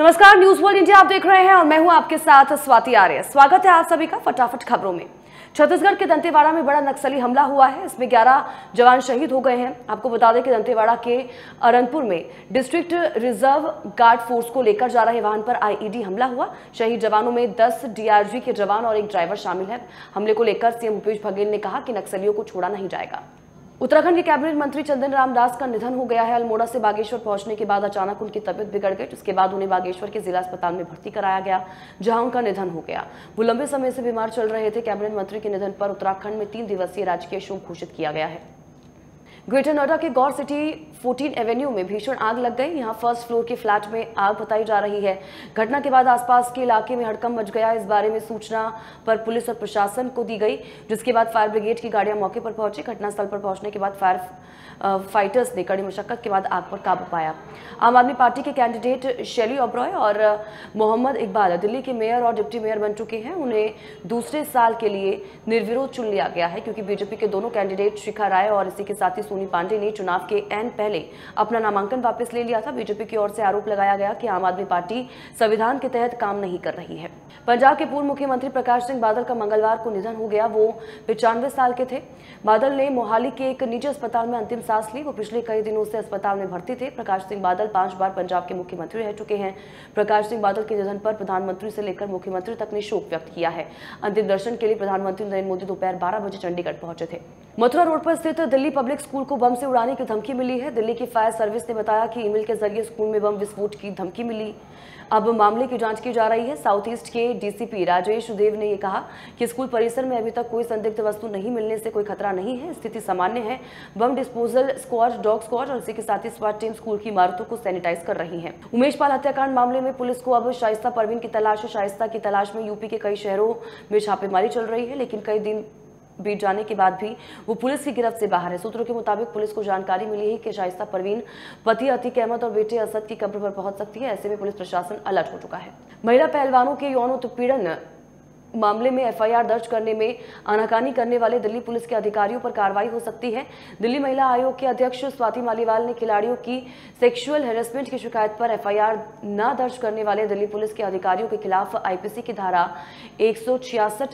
नमस्कार, news world India आप देख रहे हैं और मैं हूँ आपके साथ स्वाति आर्य। स्वागत है आप सभी का फटाफट खबरों में। छत्तीसगढ़ के दंतेवाड़ा में बड़ा नक्सली हमला हुआ है। इसमें 11 जवान शहीद हो गए हैं। आपको बता दें कि दंतेवाड़ा के अरनपुर में डिस्ट्रिक्ट रिज़र्व गार्ड फोर्स को लेकर जा रहे वाहन पर आईईडी हमला हुआ। शहीद जवानों में 10 डीआरजी के जवान और एक ड्राइवर शामिल है। हमले को लेकर सीएम भूपेश बघेल ने कहा कि नक्सलियों को छोड़ा नहीं जाएगा। उत्तराखंड के कैबिनेट मंत्री चंदन राम दास का निधन हो गया है। अल्मोड़ा से बागेश्वर पहुँचने के बाद अचानक उनकी तबियत बिगड़ गई, जिसके बाद उन्हें बागेश्वर के जिला अस्पताल में भर्ती कराया गया, जहाँ उनका निधन हो गया। वो लंबे समय से बीमार चल रहे थे। कैबिनेट मंत्री के निधन पर उत्तराखंड में तीन दिवसीय राजकीय शोक घोषित किया गया है। ग्रेटर नोएडा के गौर सिटी 14 एवेन्यू में भीषण आग लग गई। यहाँ फ़र्स्ट फ्लोर के फ्लैट में आग बताई जा रही है। घटना के बाद आसपास के इलाके में हड़कम मच गया। इस बारे में सूचना पर पुलिस और प्रशासन को दी गई, जिसके बाद फायर ब्रिगेड की गाड़ियाँ मौके पर पहुँची। घटनास्थल पर पहुँचने के बाद फायर फाइटर्स ने कड़ी मशक्कत के बाद आग पर काबू पाया। आम आदमी पार्टी के कैंडिडेट शैली ओब्रॉय और मोहम्मद इकबाल, दिल्ली के मेयर और डिप्टी मेयर बन चुके हैं। उन्हें दूसरे साल के लिए निर्विरोध चुन लिया गया है, क्योंकि बीजेपी के दोनों कैंडिडेट शिखा राय और इसी के साथ ही सोनी पांडे ने चुनाव के एन पहले अपना नामांकन वापस ले लिया था। बीजेपी की ओर से आरोप लगाया गया कि आम आदमी पार्टी संविधान के तहत काम नहीं कर रही है। पंजाब के पूर्व मुख्यमंत्री प्रकाश सिंह बादल का मंगलवार को निधन हो गया। वो पिचानवे साल के थे। बादल ने मोहाली के एक निजी अस्पताल में अंतिम सांस ली। वो पिछले कई दिनों से अस्पताल में भर्ती थे। प्रकाश सिंह बादल पाँच बार पंजाब के मुख्यमंत्री रह चुके हैं। प्रकाश सिंह बादल के निधन पर प्रधानमंत्री से लेकर मुख्यमंत्री तक ने शोक व्यक्त किया है। अंतिम दर्शन के लिए प्रधानमंत्री नरेंद्र मोदी दोपहर बारह बजे चंडीगढ़ पहुँचे थे। मथुरा रोड पर स्थित दिल्ली पब्लिक स्कूल को बम से उड़ाने की धमकी मिली है। दिल्ली की फायर सर्विस ने बताया कि ईमेल के ज़रिए स्कूल में बम विस्फोट की धमकी मिली। अब मामले की जाँच की जा रही है। साउथ ईस्ट के डीसीपी राजेश देव ने यह कहा कि स्कूल परिसर में अभी तक कोई संदिग्ध वस्तु नहीं मिलने से कोई खतरा नहीं है। स्थिति सामान्य है। Bomb disposal squad dog squad और इसी के साथ ही स्वाट टीम स्कूल की इमारतों को सैनिटाइज कर रही है। उमेश पाल हत्याकांड मामले में पुलिस को अब शाइस्ता परवीन की तलाश, शाइस्ता की तलाश में यूपी के कई शहरों में छापेमारी चल रही है, लेकिन कई दिन बीत जाने के बाद भी वो पुलिस की गिरफ्त से बाहर है। सूत्रों के मुताबिक पुलिस को जानकारी मिली है कि शाइस्ता परवीन पति अतीक अहमद और बेटे असद की कब्र पर पहुँच सकती है। ऐसे में पुलिस प्रशासन अलर्ट हो चुका है। महिला पहलवानों के यौन उत्पीड़न मामले में एफआईआर दर्ज करने में आनाकानी करने वाले दिल्ली पुलिस के अधिकारियों पर कार्रवाई हो सकती है। दिल्ली महिला आयोग के अध्यक्ष स्वाति मालीवाल ने खिलाड़ियों की सेक्सुअल हेरसमेंट की शिकायत पर एफआईआर न दर्ज करने वाले दिल्ली पुलिस के अधिकारियों के खिलाफ आईपीसी की धारा एक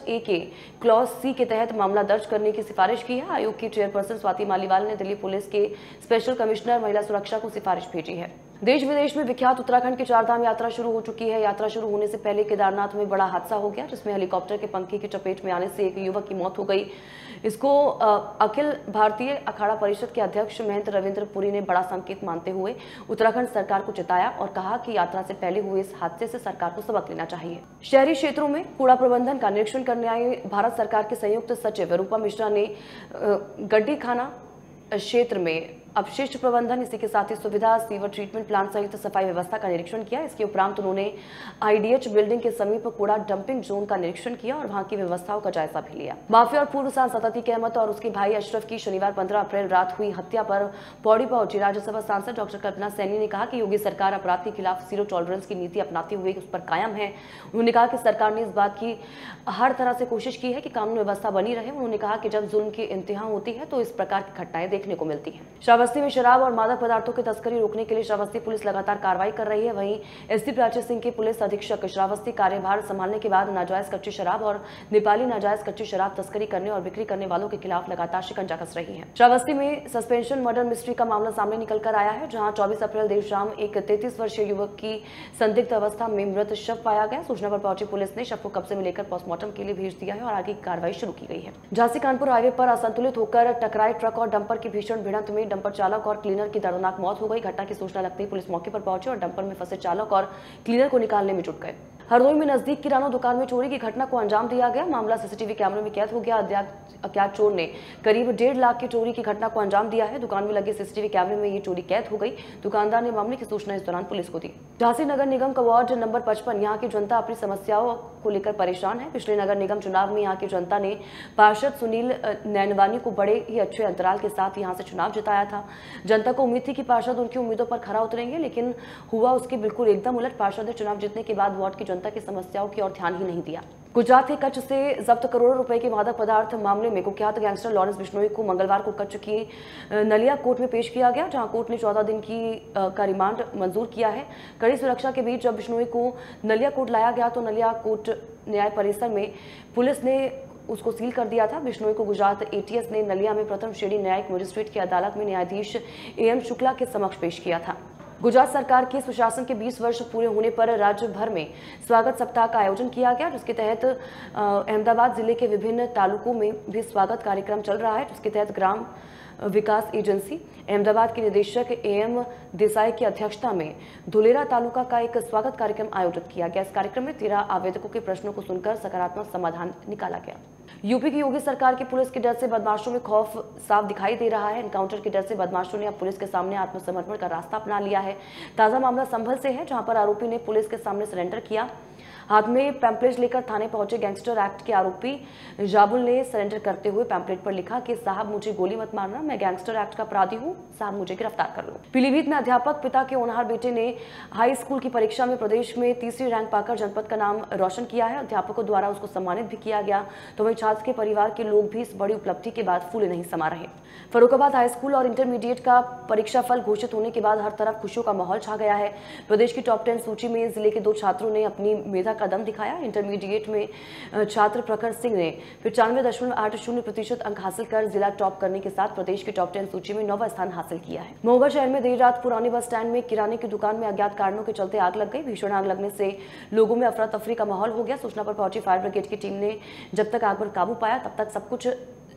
ए के क्लॉज सी के तहत मामला दर्ज करने की सिफारिश की है। आयोग की चेयरपर्सन स्वाति मालीवाल ने दिल्ली पुलिस के स्पेशल कमिश्नर महिला सुरक्षा को सिफारिश भेजी है। देश विदेश में विख्यात उत्तराखंड की चारधाम यात्रा शुरू हो चुकी है। यात्रा शुरू होने से पहले केदारनाथ में बड़ा हादसा हो गया, जिसमें हेलीकॉप्टर के पंखे की चपेट में आने से एक युवक की मौत हो गई। इसको अखिल भारतीय अखाड़ा परिषद के अध्यक्ष महेंद्र रविंद्र पुरी ने बड़ा संकेत मानते हुए उत्तराखंड सरकार को चेताया और कहा कि यात्रा से पहले हुए इस हादसे से सरकार को सबक लेना चाहिए। शहरी क्षेत्रों में कूड़ा प्रबंधन का निरीक्षण करने आए भारत सरकार के संयुक्त सचिव रूपा मिश्रा ने गड्डी खाना क्षेत्र में अपशिष्ट प्रबंधन, इसी के साथ ही सुविधा, सीवर ट्रीटमेंट प्लांट सहित सफ़ाई व्यवस्था का निरीक्षण किया। इसके उपरांत उन्होंने आईडीएच बिल्डिंग के समीप कूड़ा डंपिंग जोन का निरीक्षण किया और वहाँ की व्यवस्थाओं का जायजा भी लिया। माफिया और पूर्व सांसद अतीक अहमद और उसके भाई अशरफ की शनिवार पंद्रह अप्रैल रात हुई हत्या पर पौड़ी पहुँची राज्यसभा सांसद डॉक्टर कल्पना सैनी ने कहा कि योगी सरकार अपराध के खिलाफ ज़ीरो टॉलरेंस की नीति अपनाते हुए उस पर कायम है। उन्होंने कहा कि सरकार ने इस बात की हर तरह से कोशिश की है कि कानून व्यवस्था बनी रहे। उन्होंने कहा कि जब जुल्म की इंतहा होती है तो इस प्रकार की घटनाएँ देखने को मिलती है। श्रावस्ती में शराब और मादक पदार्थों की तस्करी रोकने के लिए श्रावस्ती पुलिस लगातार कार्रवाई कर रही है। वहीं एसपी प्राची सिंह के पुलिस अधीक्षक श्रावस्ती कार्यभार संभालने के बाद नाजायज कच्ची शराब और नेपाली नाजायज कच्ची शराब तस्करी करने और बिक्री करने वालों के खिलाफ लगातार शिकंजा कस रही है। श्रावस्ती में सस्पेंशन, मर्डर मिस्ट्री का मामला सामने निकल कर आया है, जहाँ चौबीस अप्रैल देर शाम एक तैतीस वर्षीय युवक की संदिग्ध अवस्था में मृत शव पाया गया। सूचना पर पहुँची पुलिस ने शव को कब्जे में लेकर पोस्टमार्टम के लिए भेज दिया है और आगे कार्रवाई शुरू की गई है। झांसी कानपुर हाईवे पर असंतुलित होकर टकराए ट्रक और डंपर की भीषण भिड़ंत में डंपर चालक और क्लीनर की दर्दनाक मौत हो गई। घटना की सूचना लगते ही पुलिस मौके पर पहुँची और डंपर में फंसे चालक और क्लीनर को निकालने में जुट गए। हरदोई में नज़दीक किराना दुकान में चोरी की घटना को अंजाम दिया गया। मामला सीसीटीवी कैमरे में कैद हो गया। अज्ञात चोर ने करीब डेढ़ लाख की चोरी की घटना को अंजाम दिया है। दुकान में लगे सीसीटीवी कैमरे में ये चोरी कैद हो गई। दुकानदार ने मामले की सूचना इस दौरान पुलिस को दी। झांसी नगर निगम का वार्ड नंबर पचपन, यहाँ की जनता अपनी समस्याओं को लेकर परेशान है। पिछले नगर निगम चुनाव में यहाँ की जनता ने पार्षद सुनील नैनवानी को बड़े ही अच्छे अंतराल के साथ यहाँ से चुनाव जिताया था। जनता को उम्मीद थी कि पार्षद उनकी उम्मीदों पर खरा उतरेंगे, लेकिन हुआ उसके बिल्कुल एकदम उलट। पार्षद ने चुनाव जीतने के बाद वार्ड की जनता की समस्याओं की ओर ध्यान ही नहीं दिया। गुजरात के कच्छ से जब्त करोड़ों रुपए के मादक पदार्थ मामले में कुख्यात गैंगस्टर लॉरेंस बिश्नोई को मंगलवार को कच्छ की नलिया कोर्ट में पेश किया गया, जहाँ कोर्ट ने चौदह दिन की का रिमांड मंजूर किया है। कड़ी सुरक्षा के बीच जब बिश्नोई को नलिया कोर्ट लाया गया तो नलिया कोर्ट न्याय परिसर में पुलिस ने उसको सील कर दिया था। बिश्नोई को गुजरात एटीएस ने नलिया में प्रथम श्रेणी न्यायिक मजिस्ट्रेट की अदालत में न्यायाधीश ए एम शुक्ला के समक्ष पेश किया था। गुजरात सरकार के सुशासन के 20 वर्ष पूरे होने पर राज्य भर में स्वागत सप्ताह का आयोजन किया गया, जिसके तहत अहमदाबाद ज़िले के विभिन्न तालुकों में भी स्वागत कार्यक्रम चल रहा है। जिसके तहत ग्राम विकास एजेंसी, अहमदाबाद के निदेशक ए एम देसाई की अध्यक्षता में धुलेरा तालुका का एक स्वागत कार्यक्रम आयोजित किया गया। इस कार्यक्रम में तेरह आवेदकों के प्रश्नों को सुनकर सकारात्मक समाधान निकाला गया। यूपी की योगी सरकार की पुलिस के डर से बदमाशों में खौफ साफ़ दिखाई दे रहा है। एनकाउंटर के डर से बदमाशों ने अब पुलिस के सामने आत्मसमर्पण का रास्ता अपना लिया है। ताज़ा मामला संभल से है, जहाँ पर आरोपी ने पुलिस के सामने सरेंडर किया। हाथ में पैम्पलेट लेकर थाने पहुँचे गैंगस्टर एक्ट के आरोपी। जाबुल ने सरेंडर करते हुए पैम्पलेट पर लिखा कि, साहब, मुझे गोली मत मारना, मैं गैंगस्टर एक्ट का अपराधी हूँ, साहब, मुझे गिरफ़्तार कर लो। पीलीभीत में अध्यापक पिता के ओनहार बेटे ने हाई स्कूल की परीक्षा में प्रदेश में तीसरी रैंक पाकर जनपद का नाम रोशन किया है। अध्यापकों द्वारा उसको सम्मानित भी किया गया। तो वही छात्र के परिवार के लोग भी इस बड़ी उपलब्धि के बाद फूले नहीं समा रहे। फरुखाबाद हाई स्कूल और इंटरमीडिएट का परीक्षा फल घोषित होने के बाद हर तरफ़ खुशियों का माहौल छा गया है। प्रदेश की टॉप टेन सूची में ज़िले के दो छात्रों ने अपनी मेधा कदम दिखाया। इंटरमीडिएट में छात्र प्रखर सिंह ने पिचानवे दशमलव आठ शून्य प्रतिशत अंक हासिल कर जिला टॉप करने के साथ प्रदेश की टॉप टेन सूची में नौवा स्थान हासिल किया है। महोबा शहर में देर रात पुराने बस स्टैंड में किराने की दुकान में अज्ञात कारणों के चलते आग लग गई। भीषण आग लगने से लोगों में अफरा तफरी का माहौल हो गया। सूचना पर पहुँची फायर ब्रिगेड की टीम ने जब तक आग पर काबू पाया, तब तक सब कुछ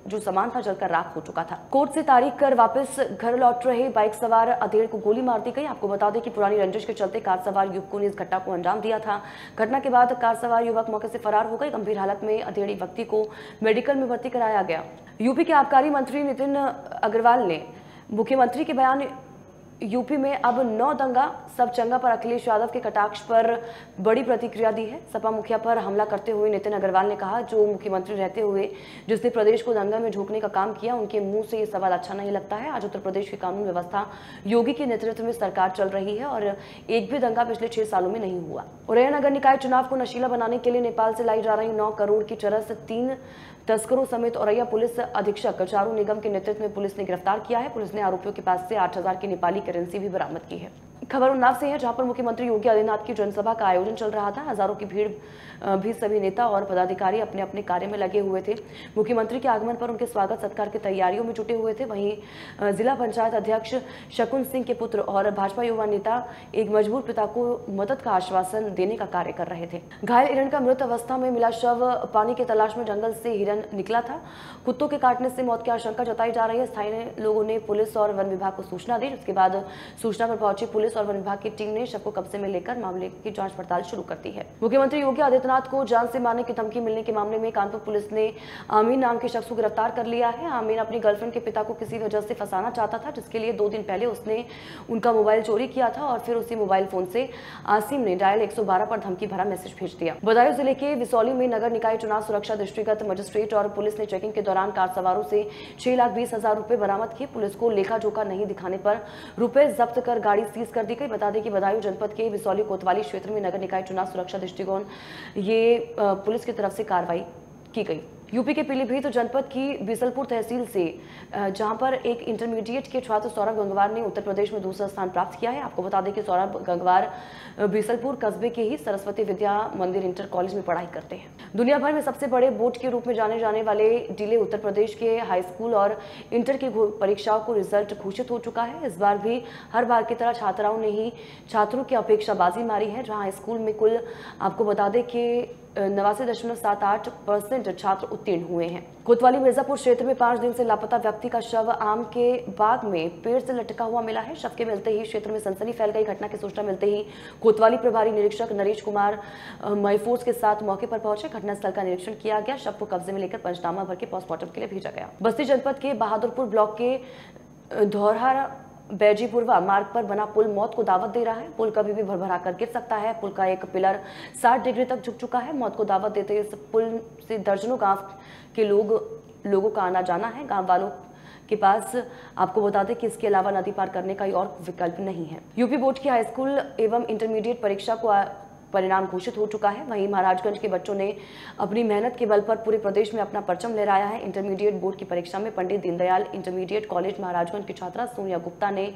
जो सामान था जलकर राख हो चुका था। कोर्ट से तारीख कर वापस घर लौट रहे बाइक सवार अधेड़ को गोली मार दी गई। आपको बता दें कि पुरानी रंजिश के चलते कार सवार युवकों ने इस घटना को अंजाम दिया था। घटना के बाद कार सवार युवक मौके से फरार हो गए। गंभीर हालत में अधेड़ी व्यक्ति को मेडिकल में भर्ती कराया गया। यूपी के आबकारी मंत्री नितिन अग्रवाल ने मुख्यमंत्री के बयान यूपी में अब नौ दंगा, सब चंगा पर अखिलेश यादव के कटाक्ष पर बड़ी प्रतिक्रिया दी है। सपा मुखिया पर हमला करते हुए नितिन अग्रवाल ने कहा, जो मुख्यमंत्री रहते हुए, जिसने प्रदेश को दंगा में झोंकने का काम किया, उनके मुँह से ये सवाल अच्छा नहीं लगता है। आज उत्तर प्रदेश की कानून व्यवस्था योगी के नेतृत्व में सरकार चल रही है और एक भी दंगा पिछले छह सालों में नहीं हुआ। उरैया नगर निकाय चुनाव को नशीला बनाने के लिए नेपाल से लाई जा रही नौ करोड़ की चरस, तीन तस्करों समेत औरैया पुलिस अधीक्षक चारू निगम के नेतृत्व में पुलिस ने गिरफ़्तार किया है। पुलिस ने आरोपियों के पास से आठ हज़ार की नेपाली करेंसी भी बरामद की है। खबर उन्नाव से है, जहाँ पर मुख्यमंत्री योगी आदित्यनाथ की जनसभा का आयोजन चल रहा था। हज़ारों की भीड़ भी सभी नेता और पदाधिकारी अपने अपने कार्य में लगे हुए थे। मुख्यमंत्री के आगमन पर उनके स्वागत, सत्कार की तैयारियों में जुटे हुए थे। वहीं जिला पंचायत अध्यक्ष शकुन सिंह के पुत्र और भाजपा युवा नेता एक मजबूर पिता को मदद का आश्वासन देने का कार्य कर रहे थे। घायल हिरण का मृत अवस्था में मिला शव। पानी की तलाश में जंगल से हिरण निकला था। कुत्तों के काटने से मौत की आशंका जताई जा रही है। स्थानीय लोगों ने पुलिस और वन विभाग को सूचना दी। जिसके बाद सूचना पर पहुँची पुलिस और वन विभाग की टीम ने शव को कब्जे में लेकर मामले की जाँच पड़ताल शुरू कर दी है। मुख्यमंत्री योगी आदित्यनाथ को जान से मारने की धमकी मिलने के मामले में कानपुर पुलिस ने आमीन नाम के शख्स को गिरफ़्तार कर लिया है। आमीन अपनी गर्लफ्रेंड के पिता को किसी वजह से फंसाना चाहता था, जिसके लिए दो दिन पहले उसने उनका मोबाइल चोरी किया था और फिर उसी मोबाइल फ़ोन से आसिम ने डायल 112 पर धमकी भरा मैसेज भेज दिया। बदायूं ज़िले के विसौली में नगर निकाय चुनाव सुरक्षा दृष्टिगत मजिस्ट्रेट और पुलिस ने चेकिंग के दौरान कार सवारों से छह लाख बीस हज़ार रूपए बरामद किए। पुलिस को लेखा जोखा नहीं दिखाने पर रुपए जब्त कर गाड़ी सीज कर दी गई। बता दें कि बदायूं जनपद के बिसौली कोतवाली क्षेत्र में नगर निकाय चुनाव सुरक्षा दृष्टिकोण, ये पुलिस की तरफ़ से कार्रवाई की गई। यूपी के पीलीभीत जनपद की बिसलपुर तहसील से जहाँ पर एक इंटरमीडिएट के छात्र सौरभ गंगवार ने उत्तर प्रदेश में दूसरा स्थान प्राप्त किया है। आपको बता दें कि सौरभ गंगवार बिसलपुर कस्बे के ही सरस्वती विद्या मंदिर इंटर कॉलेज में पढ़ाई करते हैं। दुनिया भर में सबसे बड़े बोर्ड के रूप में जाने जाने वाले डिले उत्तर प्रदेश के हाई स्कूल और इंटर की परीक्षाओं को रिज़ल्ट घोषित हो चुका है। इस बार भी हर बार की तरह छात्राओं ने ही छात्रों की अपेक्षाबाजी मारी है, जहाँ स्कूल में कुल, आपको बता दें कि नवासी दशमलव सात आठ परसेंट छात्र उत्तीर्ण हुए हैं। कोतवाली मिर्जापुर क्षेत्र में पाँच दिन से लापता व्यक्ति का शव आम के बाग में पेड़ से लटका हुआ मिला है। शव के मिलते ही क्षेत्र में सनसनी फैल गई। घटना की सूचना मिलते ही कोतवाली प्रभारी निरीक्षक नरेश कुमार मैफोर्स के साथ मौके पर पहुँचे। घटनास्थल का निरीक्षण किया गया। शव को कब्जे में लेकर पंचनामा भर के पोस्टमार्टम के लिए भेजा गया। बस्ती जनपद के बहादुरपुर ब्लॉक के धौरहारा बैजीपुरवा मार्ग पर बना पुल मौत को दावत दे रहा है। पुल कभी भी भरभरा कर गिर सकता है। पुल का एक पिलर 60 डिग्री तक झुक चुका है। मौत को दावत देते इस पुल से दर्जनों गाँव के लोग, लोगों का आना जाना है। गाँव वालों के पास आपको बता दें कि इसके अलावा नदी पार करने का और विकल्प नहीं है। यूपी बोर्ड की हाईस्कूल एवं इंटरमीडिएट परीक्षा को परिणाम घोषित हो चुका है। वहीं महाराजगंज के बच्चों ने अपनी मेहनत के बल पर पूरे प्रदेश में अपना परचम लहराया है। इंटरमीडिएट बोर्ड की परीक्षा में पंडित दीनदयाल इंटरमीडिएट कॉलेज महाराजगंज की छात्रा सोनिया गुप्ता ने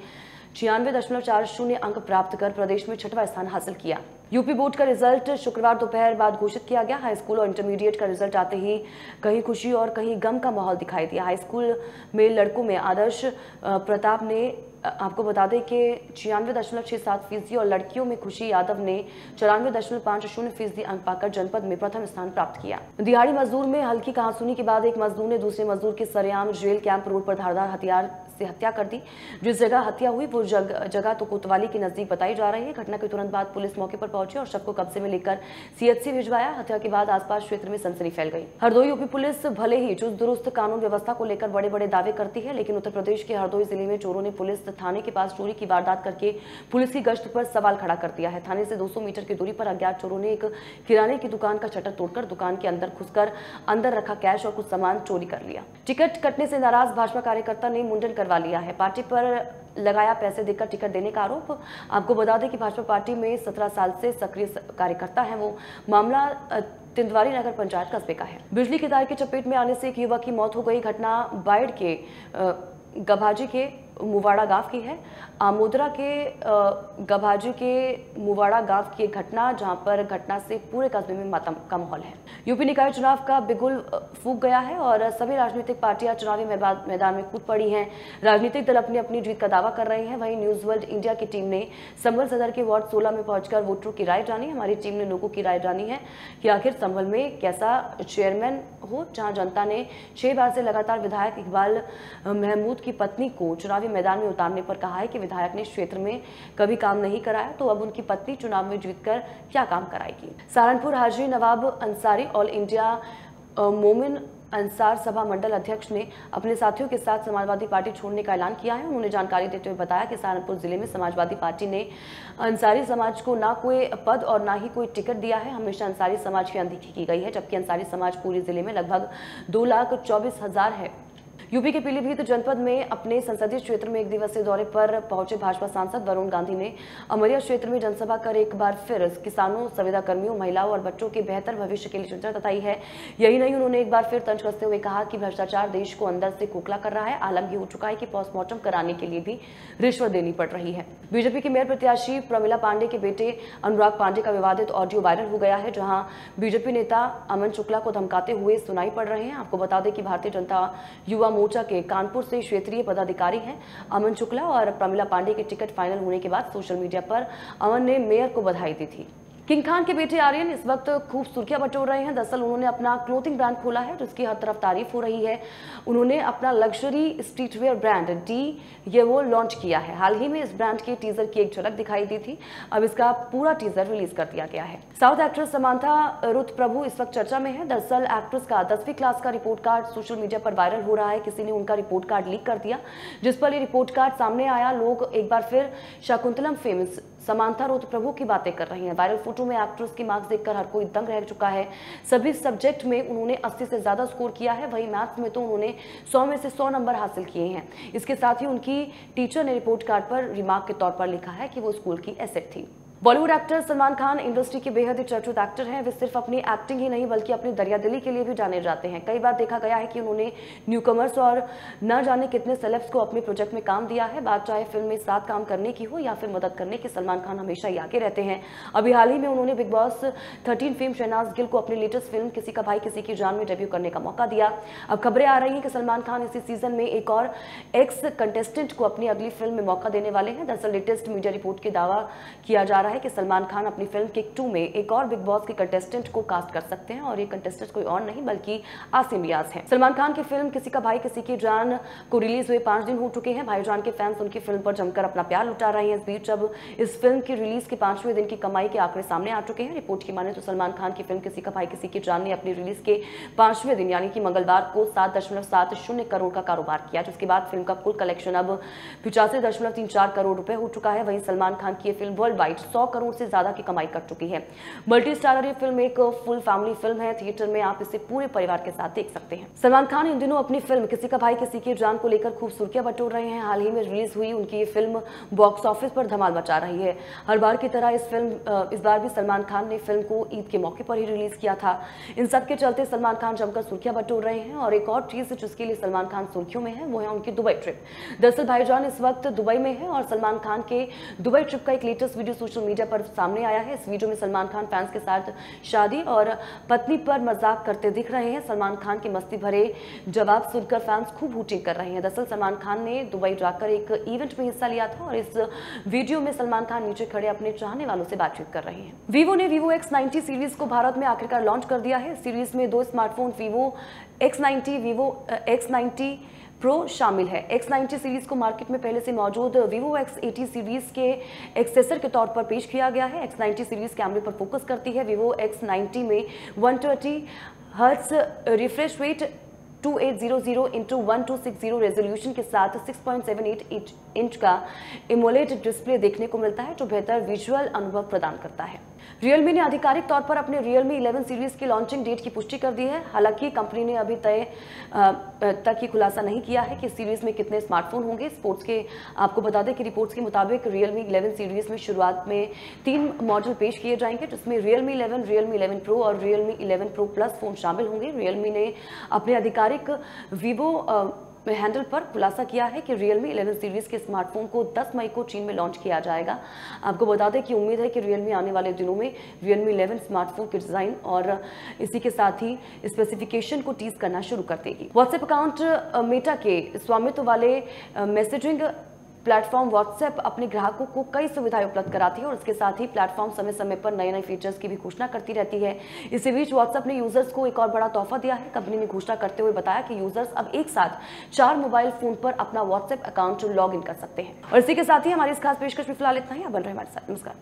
छियानवे दशमलव चार शून्य अंक प्राप्त कर प्रदेश में छठवा स्थान हासिल किया। यूपी बोर्ड का रिज़ल्ट शुक्रवार दोपहर बाद घोषित किया गया। हाई स्कूल और इंटरमीडिएट का रिज़ल्ट आते ही कहीं खुशी और कहीं गम का माहौल दिखाई दिया। हाई स्कूल में लड़कों में आदर्श प्रताप ने आपको बता दें कि छियानवे दशमलव छह सात फ़ीसदी और लड़कियों में खुशी यादव ने चौरानवे दशमलव पाँच शून्य फ़ीसदी अंक पाकर जनपद में प्रथम स्थान प्राप्त किया। दिहाड़ी मजदूर में हल्की कहासुनी के बाद एक मजदूर ने दूसरे मजदूर के सरेआम जेल कैंप रोड पर धारदार हथियार से हत्या कर दी। जिस जगह हत्या हुई वो जग, जगह तो कोतवाली के नज़दीक बताई जा रही है। घटना के तुरंत बाद पुलिस मौके पर पहुँची और शव को कब्जे में लेकर सीएचसी भिजवाया। हत्या के बाद आसपास क्षेत्र में सनसनी फैल गई। हरदोई यूपी पुलिस भले ही चुस्त दुरुस्त कानून व्यवस्था को लेकर बड़े बड़े दावे करती है लेकिन उत्तर प्रदेश के हरदोई ज़िले में चोरों ने पुलिस थाने के पास चोरी की वारदात करके पुलिस की गश्त पर सवाल खड़ा कर दिया है। थाने से 200 मीटर की दूरी पर अज्ञात चोरों ने एक किराने की दुकान का शटर तोड़कर दुकान के अंदर घुसकर अंदर रखा कैश और कुछ सामान चोरी कर लिया। टिकट कटने से नाराज़ भाजपा कार्यकर्ता ने मुंडन करवा लिया है। पार्टी पर लगाया पैसे देकर टिकट देने का आरोप। आपको बता दें कि भाजपा पार्टी में सत्रह साल से सक्रिय कार्यकर्ता है वो। मामला तिंदवारी नगर पंचायत कस्बे का है। बिजली के तार की चपेट में आने से एक युवक की मौत हो गई। घटना बाइड के गभाजी के मुवाड़ा गाँव की है। आमोदरा के गभाजी के मुवाड़ा गाँव की एक घटना, जहाँ पर घटना से पूरे कस्बे में मातम का माहौल है। यूपी निकाय चुनाव का बिगुल फूक गया है और सभी राजनीतिक पार्टियाँ चुनावी मैदान में कूद पड़ी हैं। राजनीतिक दल अपनी अपनी जीत का दावा कर रहे हैं। वहीं न्यूज़ वर्ल्ड इंडिया की टीम ने संभल सदर के वार्ड सोलह में पहुंचकर वोटरों की राय जानी। हमारी टीम ने लोगों की राय जानी है कि आखिर संभल में कैसा चेयरमैन हो, जहाँ जनता ने छह बार से लगातार विधायक इकबाल महमूद की पत्नी को चुनावी मैदान में उतारने पर कहा है कि विधायक ने क्षेत्र में कभी काम नहीं कराया तो अब उनकी पत्नी चुनाव में जीतकर क्या काम कराएगी? सहारनपुर हाजी नवाब अंसारी, ऑल इंडिया मोमिन अंसार सभा मंडल अध्यक्ष ने अपने साथियों के साथ समाजवादी पार्टी छोड़ने का ऐलान किया है। उन्होंने जानकारी देते हुए बताया कि सहारनपुर ज़िले में समाजवादी पार्टी ने अंसारी समाज को ना कोई पद और ना ही कोई टिकट दिया है। हमेशा अंसारी समाज की अनदेखी की गई है, जबकि अंसारी समाज पूरे ज़िले में लगभग दो लाख चौबीस हज़ार है। यूपी के पीलीभीत जनपद में अपने संसदीय क्षेत्र में एक दिवसीय दौरे पर पहुँचे भाजपा सांसद वरुण गांधी ने अमरिया क्षेत्र में जनसभा कर एक बार फिर किसानों संविदा कर्मियों महिलाओं और बच्चों के बेहतर भविष्य के लिए चिंता बताई है। यही नहीं, उन्होंने एक बार फिर तंज कसते हुए कहा कि भ्रष्टाचार देश को अंदर से खोखला कर रहा है। आलम ये हो चुका है कि पोस्टमार्टम कराने के लिए भी रिश्वत देनी पड़ रही है। बीजेपी की मेयर प्रत्याशी प्रमिला पांडे के बेटे अनुराग पांडे का विवादित ऑडियो वायरल हो गया है, जहाँ बीजेपी नेता अमन शुक्ला को धमकाते हुए सुनाई पड़ रहे हैं। आपको बता दें कि भारतीय जनता युवा मोर्चा के कानपुर से क्षेत्रीय पदाधिकारी हैं अमन शुक्ला और प्रमिला पांडे के टिकट फाइनल होने के बाद सोशल मीडिया पर अमन ने मेयर को बधाई दी थी। किंग खान के बेटे आर्यन इस वक्त खूब सुर्खियाँ बटोर रहे हैं। दरअसल उन्होंने अपना क्लोथिंग ब्रांड खोला है जिसकी हर तरफ़ तारीफ़ हो रही है। उन्होंने अपना लग्जरी स्ट्रीटवेयर ब्रांड डी ये वो लॉन्च किया है। हाल ही में इस ब्रांड के टीजर की एक झलक दिखाई दी थी। अब इसका पूरा टीजर रिलीज़ कर दिया गया है। साउथ एक्ट्रेस समांथा रुत प्रभु इस वक्त चर्चा में है। दरअसल एक्ट्रेस का दसवीं क्लास का रिपोर्ट कार्ड सोशल मीडिया पर वायरल हो रहा है। किसी ने उनका रिपोर्ट कार्ड लीक कर दिया, जिस पर ये रिपोर्ट कार्ड सामने आया। लोग एक बार फिर शकुंतलम फ़ेमस समांथा रोत प्रभु की बातें कर रही हैं। वायरल फ़ोटो में एक्ट्रेस की मार्क्स देखकर हर कोई दंग रह चुका है। सभी सब्जेक्ट में उन्होंने 80 से ज़्यादा स्कोर किया है। वहीं मैथ्स में तो उन्होंने 100 में से 100 नंबर हासिल किए हैं। इसके साथ ही उनकी टीचर ने रिपोर्ट कार्ड पर रिमार्क के तौर पर लिखा है कि वो स्कूल की एसेट थी। Bollywood actor Salman Khan industry के बेहद ही चर्चित एक्टर हैं। वे सिर्फ़ अपनी एक्टिंग ही नहीं, बल्कि अपनी दरियादिली के लिए भी जाने जाते हैं। कई बार देखा गया है कि उन्होंने न्यू कमर्स और न जाने कितने सेलेब्स को अपने प्रोजेक्ट में काम दिया है। बात चाहे फ़िल्म में साथ काम करने की हो या फिर मदद करने की सलमान खान हमेशा ही आगे रहते हैं। अभी हाल ही में उन्होंने Bigg Boss thirteen film Shehnaaz Gill को अपनी लेटेस्ट फ़िल्म किसी का भाई, किसी की जान में डेब्यू करने का मौका दिया। अब खबरें आ रही हैं कि सलमान खान इसी सीज़न में एक और एक्स कंटेस्टेंट को अपनी अगली फ़िल्म में मौका देने वाले हैं। दरअसल लेटेस्ट मीडिया रिपोर्ट के दावा किया जा रहा है कि सलमान खान अपनी फ़िल्म किक टू में एक और बिग बॉस के कंटेस्टेंट को कास्ट कर सकते हैं और ये कंटेस्टेंट कोई और नहीं, बल्कि आसिम रियाज है। सलमान खान की फ़िल्म किसी का भाई, किसी की जान को रिलीज़ हुए पाँच दिन हो चुके हैं। भाईजान के फैंस उनकी फ़िल्म पर जमकर अपना प्यार लुटा रहे हैं। इस बीच अब इस फ़िल्म की रिलीज़ के पाँचवें दिन की कमाई के आंकड़े सामने आ चुके हैं। रिपोर्ट की माने तो सलमान खान की फ़िल्म किसी का भाई, किसी की जान ने अपनी रिलीज़ के पाँचवें दिन, यानी कि मंगलवार को सात दशमलव सात शून्य करोड़ का कारोबार किया, जिसके बाद फ़िल्म का कुल कलेक्शन अब पिचासी दशमलव तीन चार करोड़ रुपए हो चुका है। वहीं सलमान खान की यह फ़िल्म वर्ल्ड वाइड सौ करोड़ से ज़्यादा की कमाई कर चुकी है। मल्टी स्टारर ये फ़िल्म एक फुल फैमिली फ़िल्म है। थिएटर में आप इसे पूरे परिवार के साथ देख सकते हैं। सलमान खान इन दिनों अपनी फ़िल्म किसी का भाई, किसी की जान को लेकर खूब सुर्खियाँ बटोर रहे हैं। हाल ही में रिलीज़ हुई उनकी ये फ़िल्म बॉक्स ऑफ़िस पर धमाल मचा रही है। हर बार की तरह इस फ़िल्म इस बार भी सलमान खान ने फ़िल्म को ईद के मौके पर ही रिलीज़ किया था। इन सब के चलते सलमान खान जमकर सुर्खियाँ बटोर रहे हैं। और एक और चीज़ जिसके लिए सलमान खान सुर्खियों में है, वो है उनकी दुबई ट्रिप। दरअसल भाईजान इस वक्त दुबई में है और सलमान खान के दुबई ट्रिप का एक लेटेस्ट वीडियो सोशल मीडिया पर सामने आया है। इस वीडियो में सलमान खान फैंस के साथ शादी और पत्नी पर मज़ाक करते दिख रहे हैं। सलमान खान के मस्ती भरे जवाब सुनकर फैंस खूब हूटिंग कर रहे हैं। दरअसल सलमान खान ने दुबई जाकर एक इवेंट में हिस्सा लिया था और इस वीडियो में सलमान खान नीचे खड़े अपने चाहने वालों से बातचीत कर रहे हैं। वीवो ने वीवो एक्स सीरीज़ को भारत में आखिरकार लॉन्च कर दिया है। सीरीज़ में दो smartphone Vivo X Vivo X pro शामिल है। X90 सीरीज़ को मार्केट में पहले से मौजूद Vivo X80 सीरीज़ के एक्सेसर के तौर पर पेश किया गया है। X90 सीरीज़ कैमरे पर फोकस करती है Vivo X90 में one 120 hertz refresh rate 2800 into one two six zero resolution के साथ 6.78 इंच का इमोलेट डिस्प्ले देखने को मिलता है, जो बेहतर विजुअल अनुभव प्रदान करता है। रियलमी ने आधिकारिक तौर पर अपने रियलमी 11 सीरीज़ की लॉन्चिंग डेट की पुष्टि कर दी है। हालाँकि कंपनी ने अभी तय तक ही खुलासा नहीं किया है कि सीरीज़ में कितने स्मार्टफ़ोन होंगे। स्पोर्ट्स के, आपको बता दें कि रिपोर्ट्स के मुताबिक रियलमी 11 सीरीज़ में शुरुआत में तीन मॉडल पेश किए जाएँगे, जिसमें रियलमी 11 रियलमी 11 प्रो और रियलमी 11 प्रो प्लस फ़ोन शामिल होंगे। रियलमी ने अपने आधिकारिक वीवो हैंडल पर खुलासा किया है कि रियलमी 11 सीरीज़ के स्मार्टफ़ोन को 10 मई को चीन में लॉन्च किया जाएगा। आपको बता दें कि उम्मीद है कि रियलमी आने वाले दिनों में रियलमी 11 स्मार्टफ़ोन के डिज़ाइन और इसी के साथ ही स्पेसिफिकेशन को टीज करना शुरू कर देगी। व्हाट्सएप अकाउंट मेटा के स्वामित्व वाले मैसेजिंग प्लेटफॉर्म व्हाट्सएप अपने ग्राहकों को कई सुविधाएँ उपलब्ध कराती है और इसके साथ ही प्लेटफॉर्म समय समय पर नए नए फीचर्स की भी घोषणा करती रहती है। इसी बीच व्हाट्सएप ने यूज़र्स को एक और बड़ा तोहफा दिया है। कंपनी ने घोषणा करते हुए बताया कि यूज़र्स अब एक साथ चार मोबाइल फ़ोन पर अपना व्हाट्सएप अकाउंट लॉग इन कर सकते हैं। और इसी के साथ ही हमारी इस खास पेशकश में फ़िलहाल इतना ही। बन रहे हमारे साथ। नमस्कार।